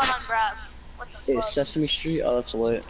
going on, it's? Sesame Street? Oh, that's late.